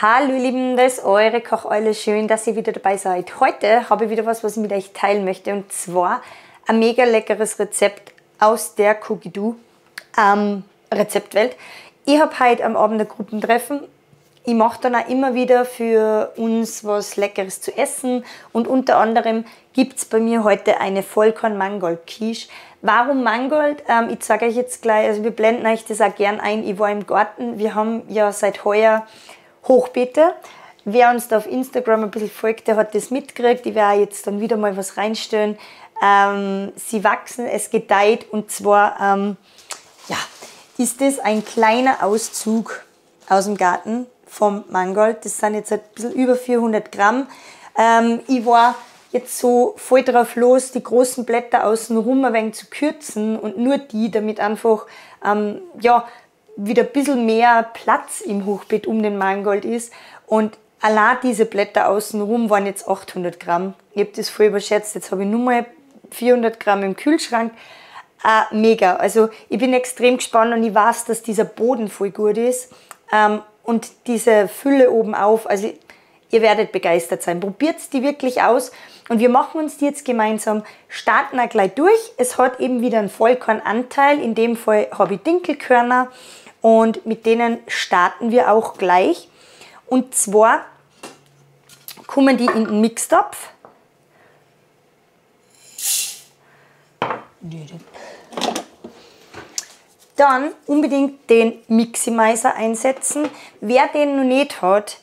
Hallo ihr Lieben, das ist eure Kocheule. Schön, dass ihr wieder dabei seid. Heute habe ich wieder was, was ich mit euch teilen möchte und zwar ein mega leckeres Rezept aus der Cookie ähm, Rezeptwelt. Ich habe heute am Abend ein Gruppentreffen. Ich mache dann auch immer wieder für uns was Leckeres zu essen und unter anderem gibt es bei mir heute eine Vollkorn-Mangold-Quiche. Warum Mangold? Ähm, ich zeige euch jetzt gleich, also wir blenden euch das auch gern ein. Ich war im Garten, wir haben ja seit heuer Hochbeete. Wer uns da auf Instagram ein bisschen folgt, der hat das mitgekriegt. Ich werde jetzt dann wieder mal was reinstellen. Ähm, sie wachsen, es gedeiht und zwar ähm, ja, ist das ein kleiner Auszug aus dem Garten vom Mangold. Das sind jetzt ein bisschen über 400 Gramm. Ähm, ich war jetzt so voll drauf los, die großen Blätter außenrum ein wenig zu kürzen und nur die, damit einfach ähm, ja, wieder ein bisschen mehr Platz im Hochbeet um den Mangold ist. Und allein diese Blätter außenrum waren jetzt 800 Gramm. Ich habe das voll überschätzt. Jetzt habe ich nur mal 400 Gramm im Kühlschrank. Äh, mega. Also ich bin extrem gespannt und ich weiß, dass dieser Boden voll gut ist. Ähm, und diese Fülle oben auf. Also ihr werdet begeistert sein. Probiert die wirklich aus. Und wir machen uns die jetzt gemeinsam, starten auch gleich durch. Es hat eben wieder einen Vollkornanteil. In dem Fall habe ich Dinkelkörner und mit denen starten wir auch gleich. Und zwar kommen die in den Mixtopf. Dann unbedingt den Miximizer einsetzen. Wer den noch nicht hat,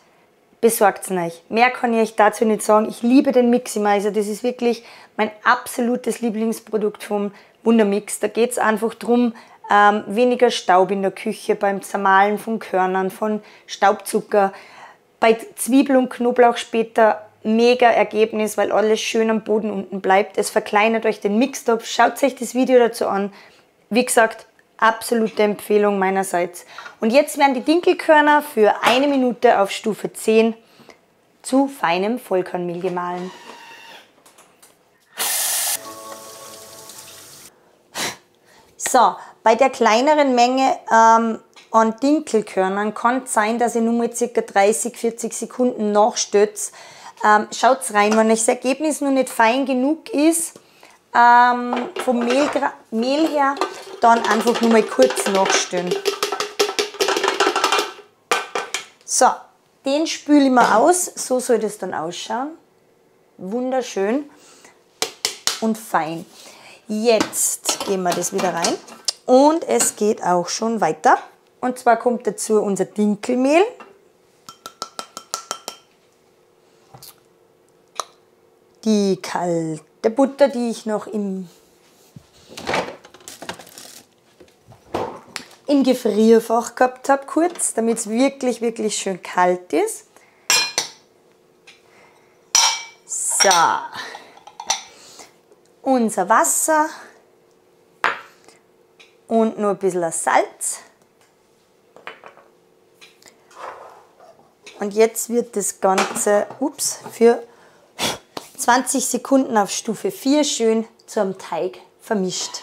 besorgt es euch. Mehr kann ich euch dazu nicht sagen. Ich liebe den Miximizer. Das ist wirklich mein absolutes Lieblingsprodukt vom Wundermix. Da geht es einfach darum, ähm, weniger Staub in der Küche beim Zermahlen von Körnern, von Staubzucker. Bei Zwiebel und Knoblauch später mega Ergebnis, weil alles schön am Boden unten bleibt. Es verkleinert euch den Mixtopf. Schaut euch das Video dazu an. Wie gesagt, absolute Empfehlung meinerseits. Und jetzt werden die Dinkelkörner für eine Minute auf Stufe 10 zu feinem Vollkornmehl gemahlen. So, bei der kleineren Menge ähm, an Dinkelkörnern kann es sein, dass ihr nur mal ca. 30, 40 Sekunden nachstützt. Ähm, Schaut rein, wenn das Ergebnis noch nicht fein genug ist, ähm, vom Mehl, Mehl her, dann einfach nur mal kurz nachstellen. So, den spüle ich mal aus. So soll das dann ausschauen. Wunderschön und fein. Jetzt geben wir das wieder rein. Und es geht auch schon weiter. Und zwar kommt dazu unser Dinkelmehl. Die kalte Butter, die ich noch im, im Gefrierfach gehabt habe, kurz, damit es wirklich, wirklich schön kalt ist. So, unser Wasser und nur ein bisschen Salz. Und jetzt wird das Ganze ups, für 20 Sekunden auf Stufe 4 schön zum Teig vermischt.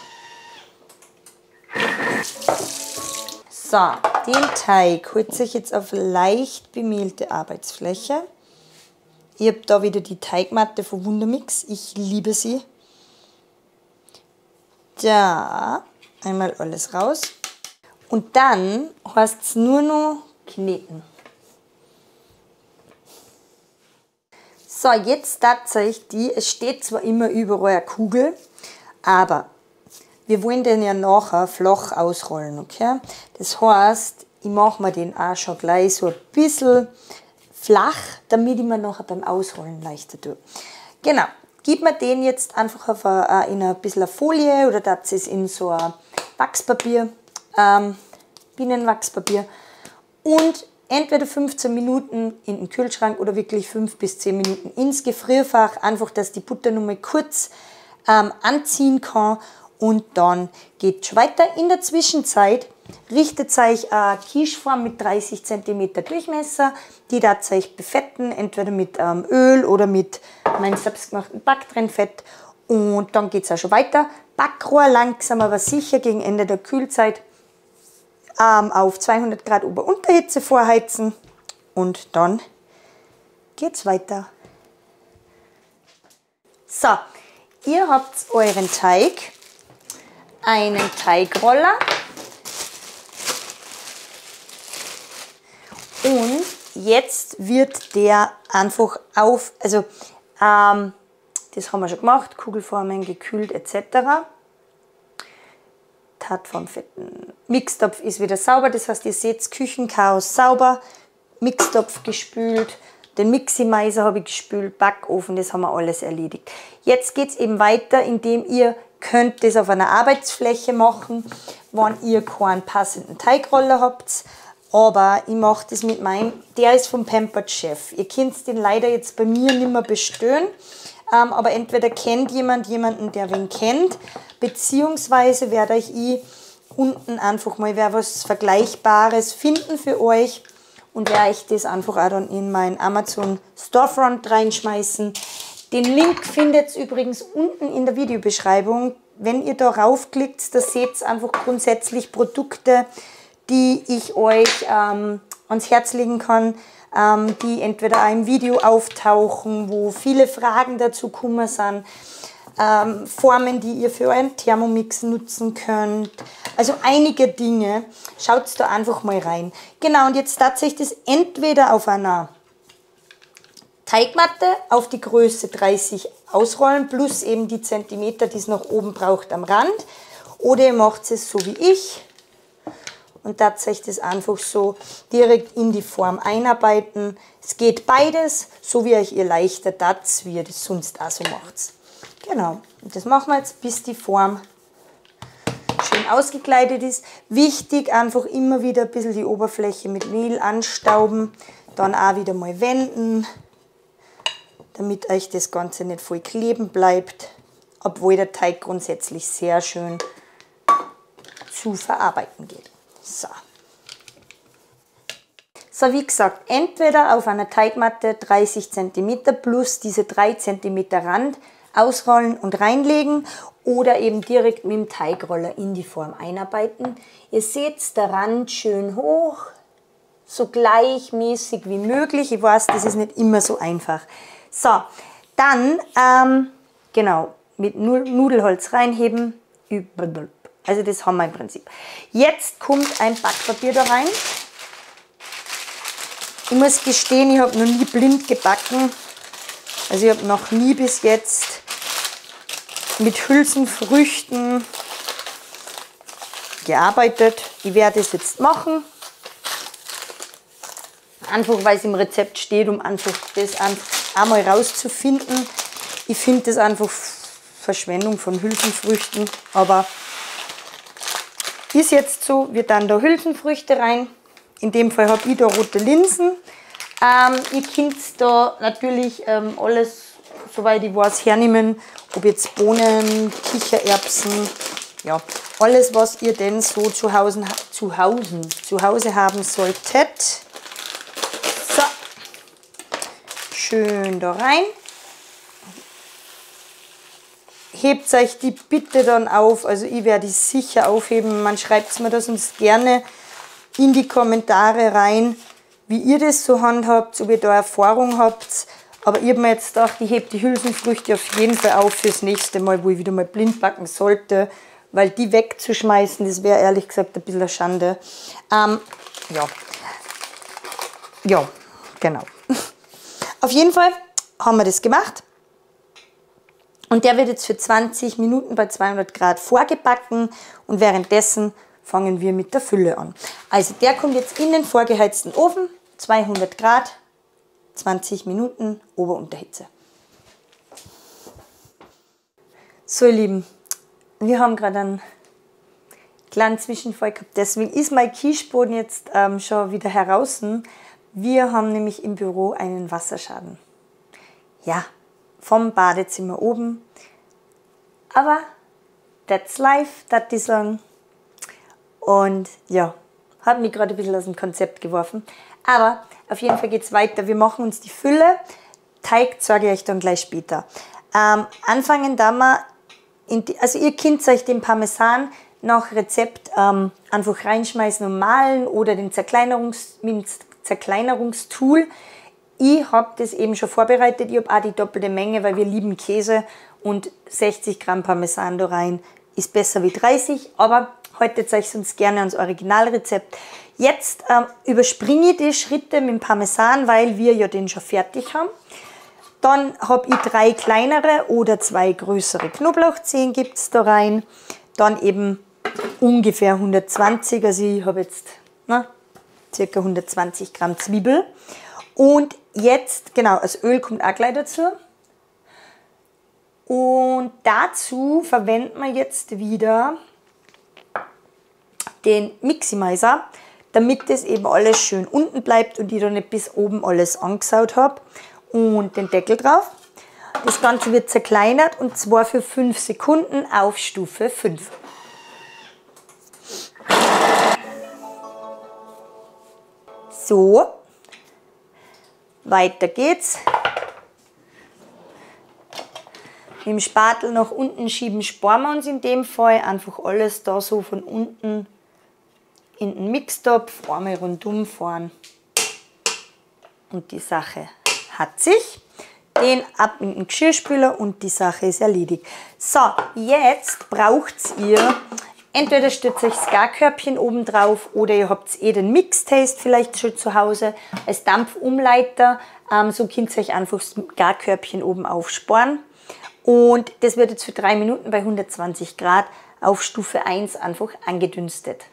So, den Teig holt sich jetzt auf leicht bemehlte Arbeitsfläche. Ich habe da wieder die Teigmatte von Wundermix. Ich liebe sie. Da Einmal alles raus. Und dann heißt es nur noch kneten. So, jetzt tatsächlich die, es steht zwar immer überall eine Kugel, aber wir wollen den ja nachher flach ausrollen, okay? Das heißt, ich mache mir den auch schon gleich so ein bisschen flach, damit ich mir nachher beim Ausrollen leichter tue. Genau, gib mir den jetzt einfach auf eine, in ein bisschen Folie oder das ist in so ein Wachspapier, ähm, Bienenwachspapier und entweder 15 Minuten in den Kühlschrank oder wirklich 5 bis 10 Minuten ins Gefrierfach, einfach, dass die Butter nur mal kurz ähm, anziehen kann und dann geht es weiter. In der Zwischenzeit richtet euch eine Quicheform mit 30 cm Durchmesser, die da euch befetten, entweder mit ähm, Öl oder mit meinem selbstgemachten Backtrennfett und dann geht es auch schon weiter. Backrohr langsam aber sicher gegen Ende der Kühlzeit ähm, auf 200 Grad Ober-Unterhitze vorheizen und dann geht's weiter. So, ihr habt euren Teig, einen Teigroller und jetzt wird der einfach auf, also ähm, das haben wir schon gemacht, Kugelformen, gekühlt etc. Tat vom fetten Mixtopf ist wieder sauber, das heißt, ihr seht Küchenchaos sauber, Mixtopf gespült, den Miximeiser habe ich gespült, Backofen, das haben wir alles erledigt. Jetzt geht es eben weiter, indem ihr könnt das auf einer Arbeitsfläche machen, wenn ihr keinen passenden Teigroller habt. Aber ich mache das mit meinem, der ist vom Pampered Chef. Ihr könnt den leider jetzt bei mir nicht mehr bestellen. Ähm, aber entweder kennt jemand jemanden, der wen kennt, beziehungsweise werde ich unten einfach mal was Vergleichbares finden für euch und werde ich das einfach auch dann in mein Amazon Storefront reinschmeißen. Den Link findet ihr übrigens unten in der Videobeschreibung. Wenn ihr darauf klickt, da seht ihr einfach grundsätzlich Produkte, die ich euch ähm, ans Herz legen kann, ähm, die entweder im Video auftauchen, wo viele Fragen dazu kommen sind, ähm, Formen, die ihr für euren Thermomix nutzen könnt. Also einige Dinge. Schaut da einfach mal rein. Genau, und jetzt tatsächlich das entweder auf einer Teigmatte auf die Größe 30 ausrollen, plus eben die Zentimeter, die es nach oben braucht am Rand. Oder ihr macht es so wie ich und tatsächlich das einfach so direkt in die Form einarbeiten. Es geht beides, so wie euch ihr leichter das, wie ihr das sonst auch so macht. Genau, und das machen wir jetzt, bis die Form schön ausgekleidet ist. Wichtig, einfach immer wieder ein bisschen die Oberfläche mit Mehl anstauben, dann auch wieder mal wenden, damit euch das Ganze nicht voll kleben bleibt, obwohl der Teig grundsätzlich sehr schön zu verarbeiten geht. So. So, wie gesagt, entweder auf einer Teigmatte 30 cm plus diese 3 cm Rand ausrollen und reinlegen oder eben direkt mit dem Teigroller in die Form einarbeiten. Ihr seht der Rand schön hoch, so gleichmäßig wie möglich. Ich weiß, das ist nicht immer so einfach. So, dann, ähm, genau, mit Nudelholz reinheben, also das haben wir im Prinzip. Jetzt kommt ein Backpapier da rein. Ich muss gestehen, ich habe noch nie blind gebacken. Also ich habe noch nie bis jetzt mit Hülsenfrüchten gearbeitet. Ich werde es jetzt machen. Einfach weil es im Rezept steht, um einfach das einmal rauszufinden. Ich finde das einfach Verschwendung von Hülsenfrüchten, aber ist jetzt so, wir dann da Hülsenfrüchte rein. In dem Fall habe ich da rote Linsen. Ähm, ihr könnt da natürlich ähm, alles, soweit ich weiß, hernehmen. Ob jetzt Bohnen, Kichererbsen, ja, alles, was ihr denn so zu Hause, zu Hause, zu Hause haben solltet. So, schön da rein hebt euch die bitte dann auf. Also ich werde die sicher aufheben. Man schreibt mir das uns gerne in die Kommentare rein, wie ihr das so handhabt, ob ihr da Erfahrung habt. Aber ich habe mir jetzt gedacht, ich hebe die Hülsenfrüchte auf jeden Fall auf fürs nächste Mal, wo ich wieder mal blind backen sollte. Weil die wegzuschmeißen, das wäre ehrlich gesagt ein bisschen eine Schande. Ähm, ja. Ja, genau. Auf jeden Fall haben wir das gemacht. Und der wird jetzt für 20 Minuten bei 200 Grad vorgebacken und währenddessen fangen wir mit der Fülle an. Also der kommt jetzt in den vorgeheizten Ofen, 200 Grad, 20 Minuten Ober- und Unterhitze. So ihr Lieben, wir haben gerade einen kleinen Zwischenfall gehabt, deswegen ist mein Kiesboden jetzt ähm, schon wieder heraus. Wir haben nämlich im Büro einen Wasserschaden. Ja, vom Badezimmer oben. Aber that's life, das die sagen. Und ja, hat mich gerade ein bisschen aus dem Konzept geworfen. Aber auf jeden Fall geht es weiter. Wir machen uns die Fülle. Teig zeige ich euch dann gleich später. Ähm, anfangen da mal, die, also ihr könnt euch den Parmesan nach Rezept ähm, einfach reinschmeißen und malen oder den Zerkleinerungs, mit Zerkleinerungstool. Ich habe das eben schon vorbereitet. Ich habe auch die doppelte Menge, weil wir lieben Käse und 60 Gramm Parmesan da rein ist besser wie 30, aber heute zeige ich uns gerne ans Originalrezept. Jetzt ähm, überspringe ich die Schritte mit dem Parmesan, weil wir ja den schon fertig haben. Dann habe ich drei kleinere oder zwei größere Knoblauchzehen gibt es da rein. Dann eben ungefähr 120, also ich habe jetzt na, circa 120 Gramm Zwiebel. Und jetzt, genau, das Öl kommt auch gleich dazu. Und dazu verwenden wir jetzt wieder den Miximizer, damit das eben alles schön unten bleibt und ich da nicht bis oben alles angesaut habe und den Deckel drauf. Das Ganze wird zerkleinert und zwar für 5 Sekunden auf Stufe 5. So, weiter geht's. Dem Spatel nach unten schieben sparen wir uns in dem Fall einfach alles da so von unten in den Mixtopf, einmal rundum fahren. Und die Sache hat sich. Den ab in den Geschirrspüler und die Sache ist erledigt. So, jetzt braucht ihr entweder stützt euch das Garkörbchen oben drauf oder ihr habt eh den Mixtaste vielleicht schon zu Hause als Dampfumleiter. Ähm, so könnt ihr euch einfach das Garkörbchen oben aufsparen. Und das wird jetzt für drei Minuten bei 120 Grad auf Stufe 1 einfach angedünstet.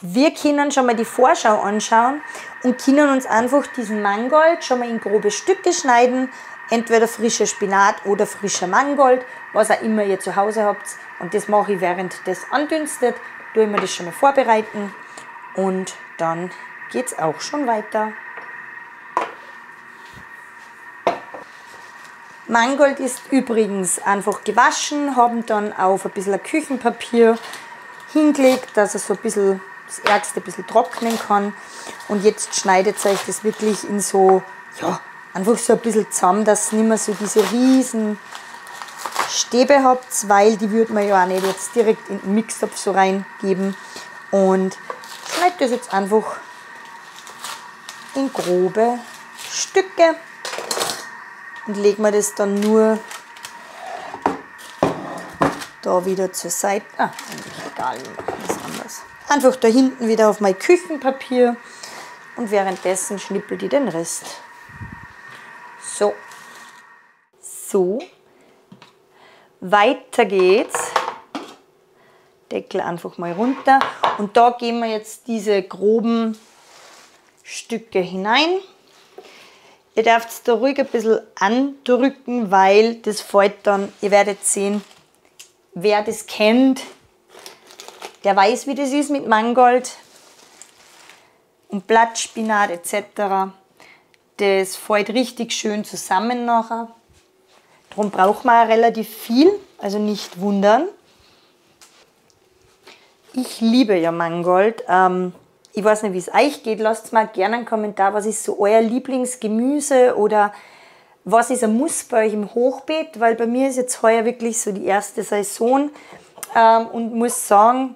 Wir können schon mal die Vorschau anschauen und können uns einfach diesen Mangold schon mal in grobe Stücke schneiden. Entweder frischer Spinat oder frischer Mangold, was auch immer ihr zu Hause habt. Und das mache ich während das andünstet. Tue ich mir das schon mal vorbereiten und dann geht es auch schon weiter. Mangold ist übrigens einfach gewaschen, haben dann auf ein bisschen Küchenpapier hingelegt, dass es so ein bisschen das Ärgste ein bisschen trocknen kann. Und jetzt schneidet euch das wirklich in so, ja, einfach so ein bisschen zusammen, dass ihr nicht mehr so diese riesen Stäbe habt, weil die würde man ja auch nicht jetzt direkt in den Mixtopf so reingeben. Und schneidet das jetzt einfach in grobe Stücke und legen wir das dann nur da wieder zur Seite. Ah, eigentlich egal, was anders. Einfach da hinten wieder auf mein Küchenpapier und währenddessen schnippelt ich den Rest. So. So. Weiter geht's. Deckel einfach mal runter. Und da gehen wir jetzt diese groben Stücke hinein. Ihr dürft da ruhig ein bisschen andrücken, weil das fällt dann, ihr werdet sehen, wer das kennt, der weiß, wie das ist mit Mangold und Blattspinat etc. Das fällt richtig schön zusammen nachher. Darum braucht man auch relativ viel, also nicht wundern. Ich liebe ja Mangold. Ähm, ich weiß nicht, wie es euch geht. Lasst mal gerne einen Kommentar, was ist so euer Lieblingsgemüse oder was ist ein Muss bei euch im Hochbeet, weil bei mir ist jetzt heuer wirklich so die erste Saison ähm, und muss sagen,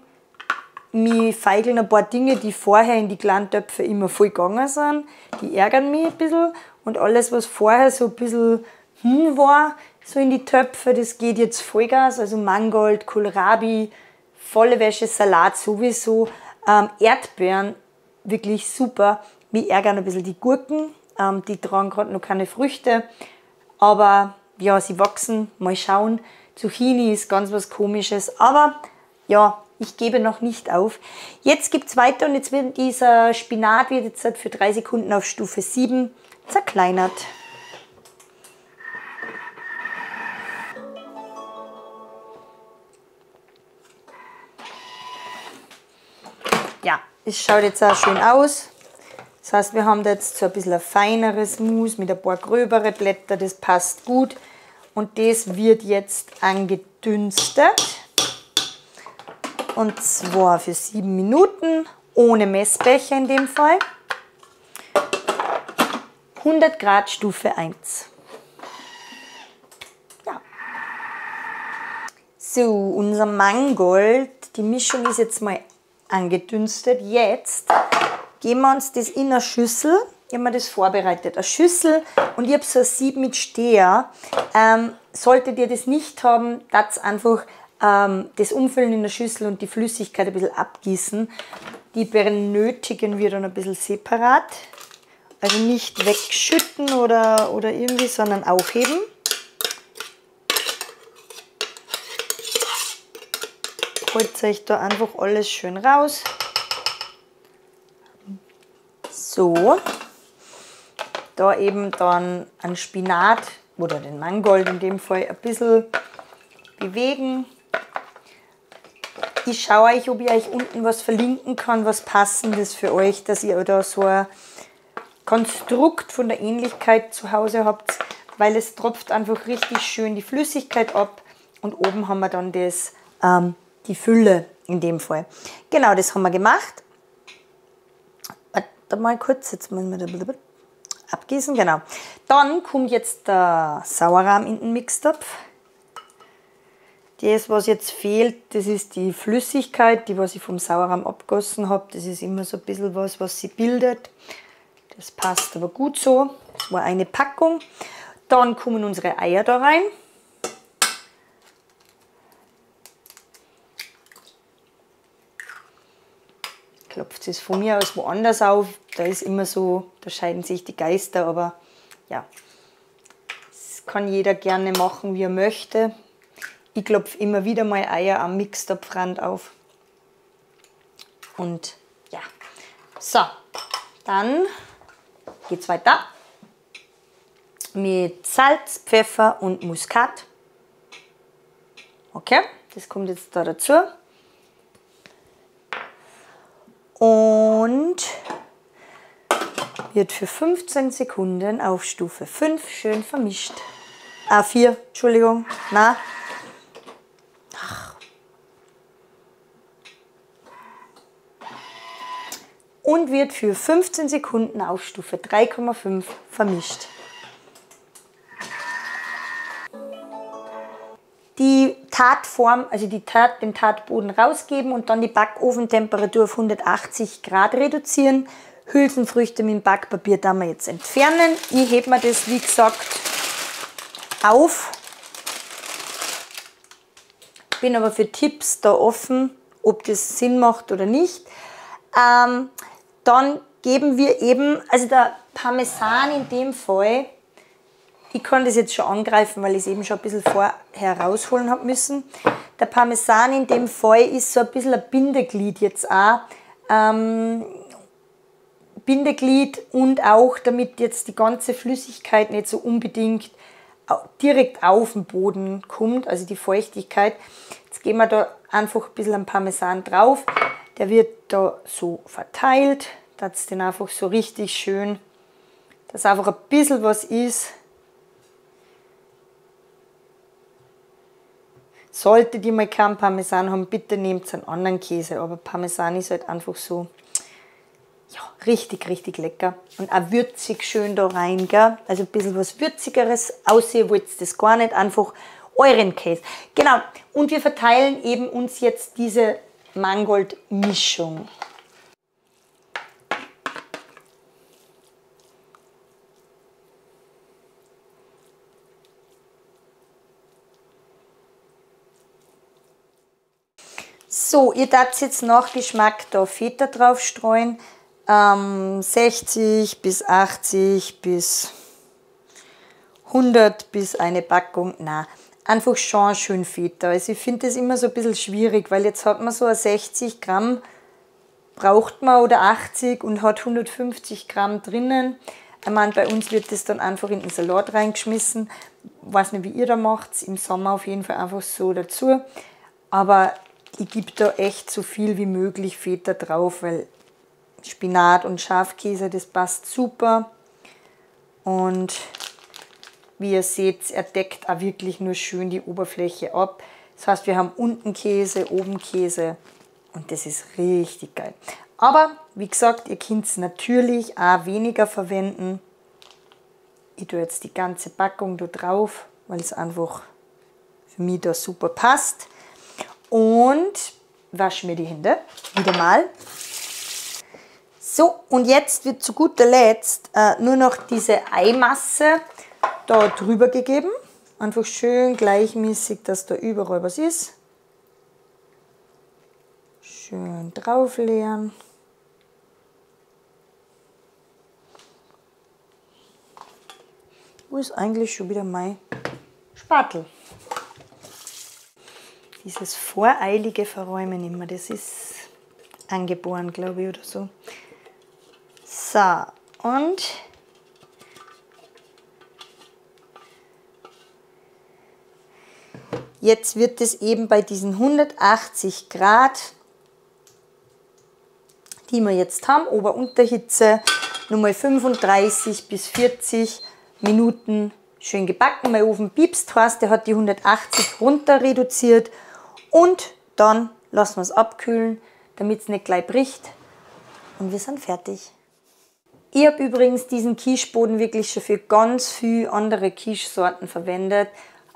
mir feigeln ein paar Dinge, die vorher in die kleinen Töpfe immer voll gegangen sind. Die ärgern mich ein bisschen und alles, was vorher so ein bisschen hm war, so in die Töpfe, das geht jetzt Vollgas. Also Mangold, Kohlrabi, volle Wäsche, Salat sowieso. Ähm, Erdbeeren, wirklich super. Mich ärgern ein bisschen die Gurken. Ähm, die tragen gerade noch keine Früchte. Aber ja, sie wachsen. Mal schauen. Zucchini ist ganz was Komisches. Aber ja, ich gebe noch nicht auf. Jetzt gibt es weiter und jetzt wird dieser Spinat wird jetzt für drei Sekunden auf Stufe 7 zerkleinert. Ja, es schaut jetzt auch schön aus. Das heißt, wir haben da jetzt so ein bisschen ein feineres Mus mit ein paar gröbere Blätter, das passt gut. Und das wird jetzt angedünstet. Und zwar für sieben Minuten, ohne Messbecher in dem Fall. 100 Grad Stufe 1. Ja. So, unser Mangold, die Mischung ist jetzt mal angedünstet. Jetzt geben wir uns das in eine Schüssel. Ich habe mir das vorbereitet. Eine Schüssel und ich habe so ein Sieb mit Steher. Ähm, solltet ihr das nicht haben, das einfach das Umfüllen in der Schüssel und die Flüssigkeit ein bisschen abgießen. Die benötigen wir dann ein bisschen separat. Also nicht wegschütten oder, oder irgendwie, sondern aufheben. Holt euch da einfach alles schön raus. So. Da eben dann ein Spinat oder den Mangold in dem Fall ein bisschen bewegen. Ich schaue euch, ob ich euch unten was verlinken kann, was passendes für euch, dass ihr da so ein Konstrukt von der Ähnlichkeit zu Hause habt, weil es tropft einfach richtig schön die Flüssigkeit ab und oben haben wir dann das, ähm, die Fülle in dem Fall. Genau, das haben wir gemacht. Warte mal kurz, jetzt müssen wir da abgießen, genau. Dann kommt jetzt der Sauerrahm in den Mixtopf. Das, was jetzt fehlt, das ist die Flüssigkeit, die was ich vom Sauerrahm abgossen habe. Das ist immer so ein bisschen was, was sie bildet. Das passt aber gut so. Das war eine Packung. Dann kommen unsere Eier da rein. Klopft es von mir aus woanders auf. Da ist immer so, da scheiden sich die Geister, aber ja, das kann jeder gerne machen, wie er möchte. Ich klopfe immer wieder mal Eier am Mixtopfrand auf. Und ja, so, dann geht es weiter mit Salz, Pfeffer und Muskat. Okay, das kommt jetzt da dazu. Und wird für 15 Sekunden auf Stufe 5 schön vermischt. Ah, 4, Entschuldigung, na. Und wird für 15 Sekunden auf Stufe 3,5 vermischt. die Tatform, also die Tat, den Tatboden rausgeben und dann die Backofentemperatur auf 180 Grad reduzieren. Hülsenfrüchte mit dem Backpapier da wir jetzt entfernen. Ich hebe mir das, wie gesagt, auf. Bin aber für Tipps da offen, ob das Sinn macht oder nicht. Ähm, dann geben wir eben, also der Parmesan in dem Fall, ich kann das jetzt schon angreifen, weil ich es eben schon ein bisschen vorher rausholen habe müssen. Der Parmesan in dem Fall ist so ein bisschen ein Bindeglied jetzt auch. Ähm, Bindeglied und auch, damit jetzt die ganze Flüssigkeit nicht so unbedingt direkt auf den Boden kommt, also die Feuchtigkeit. Jetzt geben wir da einfach ein bisschen Parmesan drauf. Der wird da so verteilt, dass den einfach so richtig schön, dass einfach ein bisschen was ist, Solltet ihr mal keinen Parmesan haben, bitte nehmt einen anderen Käse. Aber Parmesan ist halt einfach so ja, richtig, richtig lecker. Und auch würzig schön da rein, gell? Also ein bisschen was Würzigeres. Ihr wollt das gar nicht, einfach euren Käse. Genau. Und wir verteilen eben uns jetzt diese Mangold-Mischung. So, ihr darf jetzt nach Geschmack da Feta drauf streuen. Ähm, 60 bis 80 bis 100 bis eine Packung. Na, einfach schon schön Feta. Also ich finde das immer so ein bisschen schwierig, weil jetzt hat man so ein 60 Gramm braucht man oder 80 und hat 150 Gramm drinnen. Ich meine, bei uns wird das dann einfach in den Salat reingeschmissen. Ich weiß nicht, wie ihr da macht. Im Sommer auf jeden Fall einfach so dazu. Aber ich gebe da echt so viel wie möglich Feta drauf, weil Spinat und Schafkäse, das passt super. Und wie ihr seht, er deckt auch wirklich nur schön die Oberfläche ab. Das heißt, wir haben unten Käse, oben Käse und das ist richtig geil. Aber wie gesagt, ihr könnt es natürlich auch weniger verwenden. Ich tue jetzt die ganze Packung da drauf, weil es einfach für mich da super passt und wasche mir die Hände wieder mal. So, und jetzt wird zu guter Letzt äh, nur noch diese Eimasse da drüber gegeben. Einfach schön gleichmäßig, dass da überall was ist. Schön drauf leeren. Wo ist eigentlich schon wieder mein Spatel? Dieses voreilige Verräumen immer, das ist angeboren, glaube ich, oder so. So, und jetzt wird es eben bei diesen 180 Grad, die wir jetzt haben, Ober-Unterhitze, nochmal 35 bis 40 Minuten schön gebacken. Mein Ofen piepst, heißt, der hat die 180 runter reduziert und dann lassen wir es abkühlen, damit es nicht gleich bricht und wir sind fertig. Ich habe übrigens diesen Quicheboden wirklich schon für ganz viele andere Quiche-Sorten verwendet.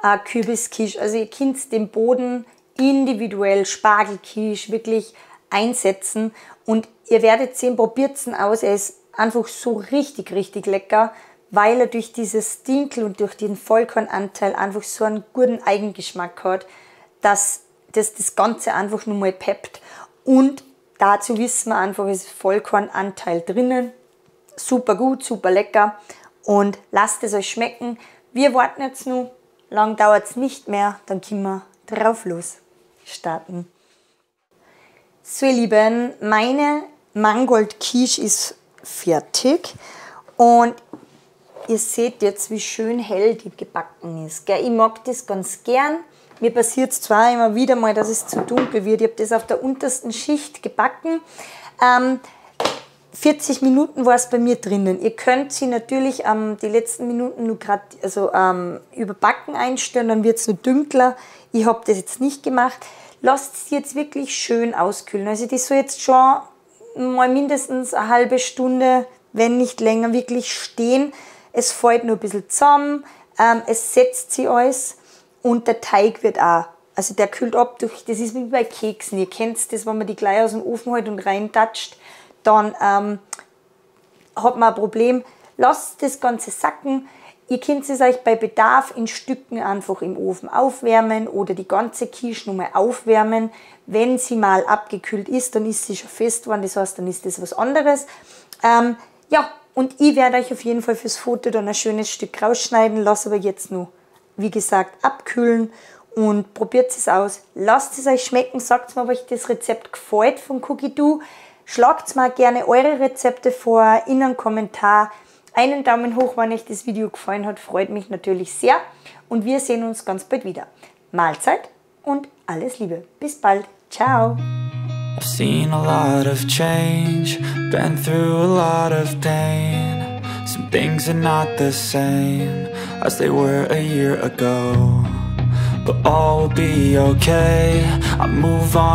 Äh, Kürbisquiche, also ihr könnt den Boden individuell Spargelquiche wirklich einsetzen. Und ihr werdet sehen, probiert es aus, er ist einfach so richtig, richtig lecker, weil er durch dieses Dinkel und durch den Vollkornanteil einfach so einen guten Eigengeschmack hat, dass das das Ganze einfach nur mal peppt. Und dazu wissen wir einfach, es ist Vollkornanteil drinnen. Super gut, super lecker. Und lasst es euch schmecken. Wir warten jetzt nur, lang dauert es nicht mehr, dann können wir drauf los starten. So ihr Lieben, meine Mangold Quiche ist fertig und ihr seht jetzt, wie schön hell die gebacken ist. Ich mag das ganz gern. Mir passiert es zwar immer wieder mal, dass es zu dunkel wird. Ich habe das auf der untersten Schicht gebacken. Ähm, 40 Minuten war es bei mir drinnen. Ihr könnt sie natürlich ähm, die letzten Minuten nur gerade also, ähm, über Backen einstellen, dann wird es nur dunkler. Ich habe das jetzt nicht gemacht. Lasst sie jetzt wirklich schön auskühlen. Also die soll jetzt schon mal mindestens eine halbe Stunde, wenn nicht länger, wirklich stehen. Es fällt nur ein bisschen zusammen, ähm, es setzt sie alles und der Teig wird auch, also der kühlt ab durch, das ist wie bei Keksen. Ihr kennt das, wenn man die gleich aus dem Ofen holt und reintatscht dann ähm, hat man ein Problem. Lasst das Ganze sacken. Ihr könnt es euch bei Bedarf in Stücken einfach im Ofen aufwärmen oder die ganze Quiche nochmal aufwärmen. Wenn sie mal abgekühlt ist, dann ist sie schon fest geworden, das heißt, dann ist das was anderes. Ähm, ja, und ich werde euch auf jeden Fall fürs Foto dann ein schönes Stück rausschneiden, lasse aber jetzt nur, wie gesagt, abkühlen und probiert es aus. Lasst es euch schmecken, sagt mir, ob euch das Rezept gefällt von Cookie Doo. Schlagt mal gerne eure Rezepte vor in einen Kommentar. Einen Daumen hoch, wenn euch das Video gefallen hat, freut mich natürlich sehr. Und wir sehen uns ganz bald wieder. Mahlzeit und alles Liebe. Bis bald. Ciao. I've seen a lot of change, been through a lot of pain. Some things are not the same as they were a year ago. But all will be okay, I move on.